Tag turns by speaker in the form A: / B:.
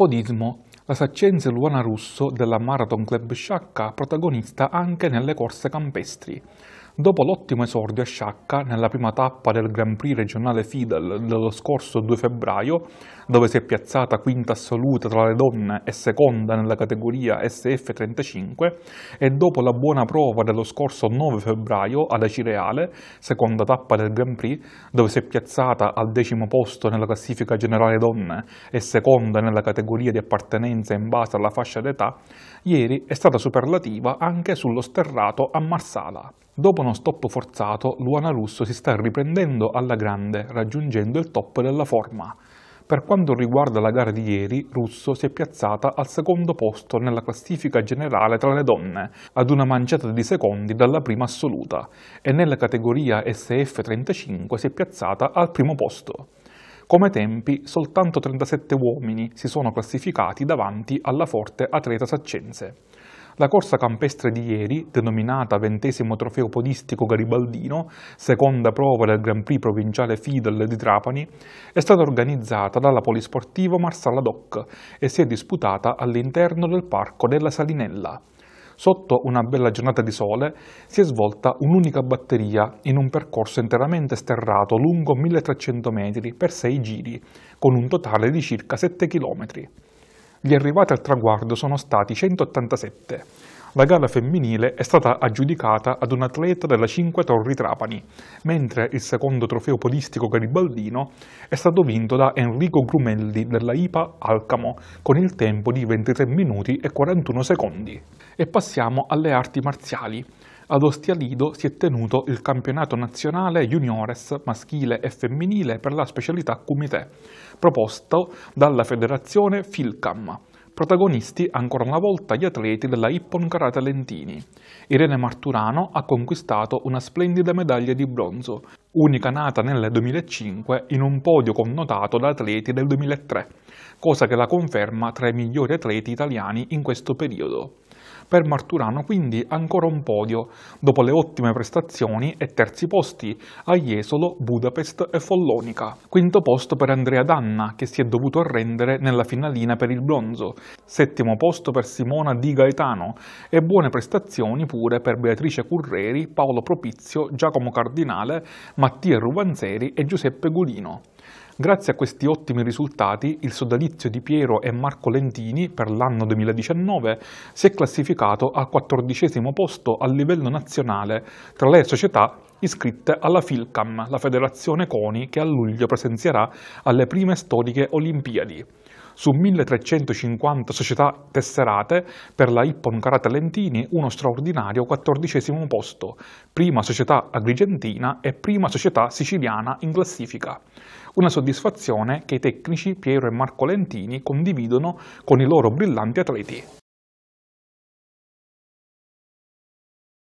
A: Podismo, la saccense Luana Russo della Marathon Club Sciacca protagonista anche nelle corse campestri. Dopo l'ottimo esordio a Sciacca nella prima tappa del Grand Prix regionale Fidel dello scorso 2 febbraio, dove si è piazzata quinta assoluta tra le donne e seconda nella categoria SF35, e dopo la buona prova dello scorso 9 febbraio ad Acireale, seconda tappa del Grand Prix, dove si è piazzata al decimo posto nella classifica generale donne e seconda nella categoria di appartenenza in base alla fascia d'età, ieri è stata superlativa anche sullo sterrato a Marsala. Dopo uno stop forzato, Luana Russo si sta riprendendo alla grande, raggiungendo il top della forma. Per quanto riguarda la gara di ieri, Russo si è piazzata al secondo posto nella classifica generale tra le donne, ad una manciata di secondi dalla prima assoluta, e nella categoria SF35 si è piazzata al primo posto. Come tempi, soltanto 37 uomini si sono classificati davanti alla forte atleta saccense. La corsa campestre di ieri, denominata ventesimo trofeo podistico garibaldino, seconda prova del Grand Prix provinciale Fidel di Trapani, è stata organizzata dalla Polisportivo Marsala Doc e si è disputata all'interno del Parco della Salinella. Sotto una bella giornata di sole si è svolta un'unica batteria in un percorso interamente sterrato lungo 1300 metri per 6 giri, con un totale di circa 7 chilometri. Gli arrivati al traguardo sono stati 187. La gara femminile è stata aggiudicata ad un atleta della Cinque Torri Trapani, mentre il secondo trofeo podistico garibaldino è stato vinto da Enrico Grumelli della IPA Alcamo con il tempo di 23 minuti e 41 secondi. E passiamo alle arti marziali. Ad Ostia Lido si è tenuto il campionato nazionale juniores maschile e femminile per la specialità Kumite, proposto dalla federazione Filcam. Protagonisti ancora una volta gli atleti della Ippon Karate Lentini. Irene Marturano ha conquistato una splendida medaglia di bronzo, unica nata nel 2005 in un podio connotato da atleti del 2003, cosa che la conferma tra i migliori atleti italiani in questo periodo. Per Marturano quindi ancora un podio, dopo le ottime prestazioni e terzi posti a Jesolo, Budapest e Follonica. Quinto posto per Andrea Danna, che si è dovuto arrendere nella finalina per il bronzo. Settimo posto per Simona Di Gaetano e buone prestazioni pure per Beatrice Curreri, Paolo Propizio, Giacomo Cardinale, Mattia Ruvanzeri e Giuseppe Gulino. Grazie a questi ottimi risultati, il sodalizio di Piero e Marco Lentini per l'anno 2019 si è classificato al quattordicesimo posto a livello nazionale tra le società iscritte alla Filcam, la federazione CONI che a luglio presenzierà alle prime storiche Olimpiadi. Su 1350 società tesserate, per la Ippon Karate Lentini uno straordinario quattordicesimo posto, prima società agrigentina e prima società siciliana in classifica. Una soddisfazione che i tecnici Piero e Marco Lentini condividono con i loro brillanti atleti.